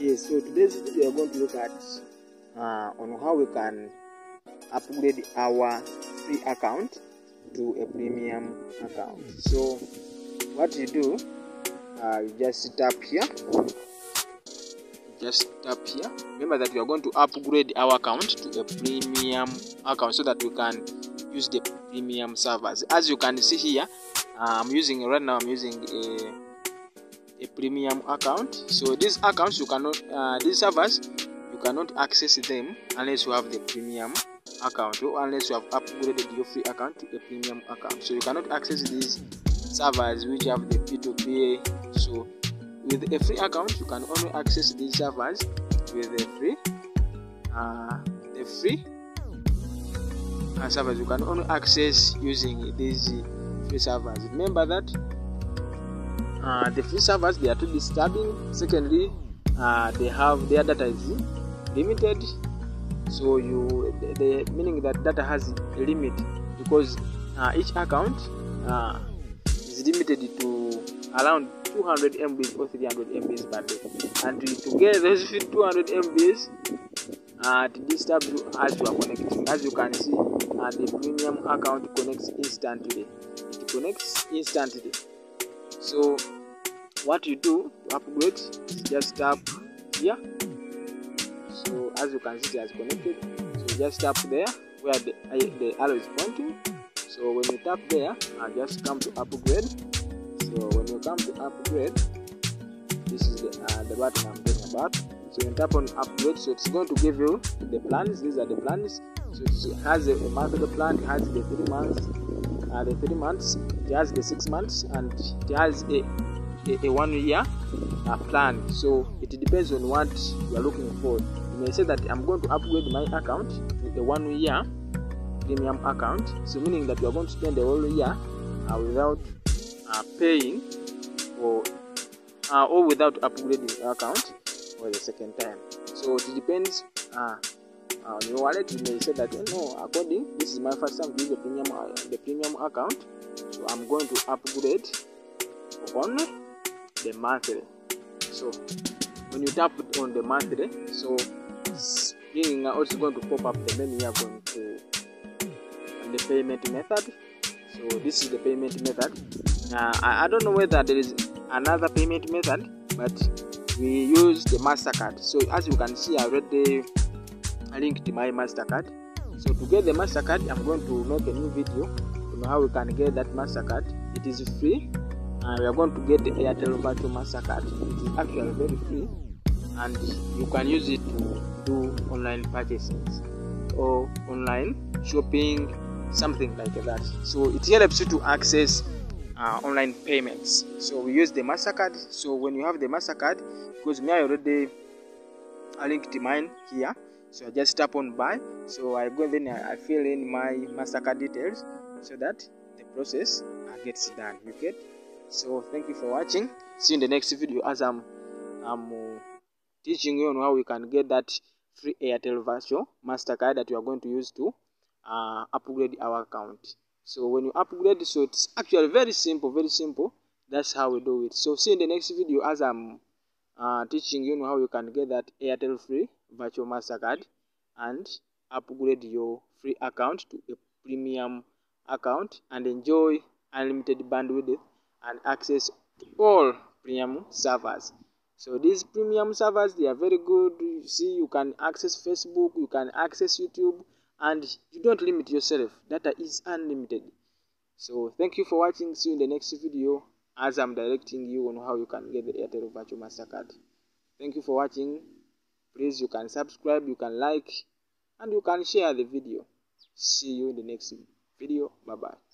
Yes, so today's video we are going to look at uh, on how we can upgrade our free account to a premium account. So what you do, uh, you just tap here, just tap here. Remember that we are going to upgrade our account to a premium account so that we can use the premium servers. As you can see here, uh, I'm using right now. I'm using a a premium account. So these accounts you cannot uh, these servers you cannot access them unless you have the premium account or unless you have upgraded your free account to a premium account. So you cannot access these servers which have the p2p so with a free account you can only access these servers with the free uh, the free uh, servers. You can only access using these free servers. Remember that uh, the free servers they are too disturbing. Secondly uh, they have their data is limited. So you the, the meaning that data has a limit because uh, each account uh, is limited to around 200 MBs or 300 MBs per day. And to, get those 200 MBs uh, to disturb you as you are connecting as you can see uh, the premium account connects instantly. It connects instantly so what you do to upgrade is just tap here. So as you can see it has connected. So just tap there where the, uh, the arrow is pointing. So when you tap there i just come to upgrade. So when you come to upgrade this is the, uh, the button i'm talking about. So you tap on upgrade so it's going to give you the plans. These are the plans. So it has a, a monthly plan. It has the three months uh, the three months has the six months and has a a, a one year uh, plan. So it depends on what you are looking for. You may say that i'm going to upgrade my account to a one year premium account. So meaning that you are going to spend the whole year uh, without uh, paying or uh, or without upgrading your account for the second time. So it depends on your wallet you may say that oh, no according this is my first time use the premium uh, the premium account. So i'm going to upgrade on the monthly. So when you tap on the monthly so being also going to pop up the menu you are going to the payment method. So this is the payment method. Uh, I, I don't know whether there is another payment method but we use the mastercard. So as you can see i already linked to my mastercard so to get the mastercard i'm going to make a new video on how we can get that mastercard it is free uh, we are going to get the Airtel Virtual Mastercard. It is actually very free and you can use it to do online purchases or online shopping, something like that. So it helps you to access uh, online payments. So we use the Mastercard. So when you have the Mastercard, because me I already I linked mine here, so I just tap on buy. So I go then I fill in my Mastercard details so that the process uh, gets done. You get? So thank you for watching. See you in the next video as i'm i'm uh, teaching you on how we can get that free airtel virtual mastercard that you are going to use to uh, upgrade our account. So when you upgrade so it's actually very simple very simple. That's how we do it. So see you in the next video as i'm uh, teaching you how you can get that airtel free virtual mastercard and upgrade your free account to a premium account and enjoy unlimited bandwidth and access to all premium servers. So these premium servers they are very good. You see you can access facebook you can access youtube and you don't limit yourself. Data is unlimited. So thank you for watching. See you in the next video as i'm directing you on how you can get the airtel virtual mastercard. Thank you for watching. Please you can subscribe you can like and you can share the video. See you in the next video. Bye bye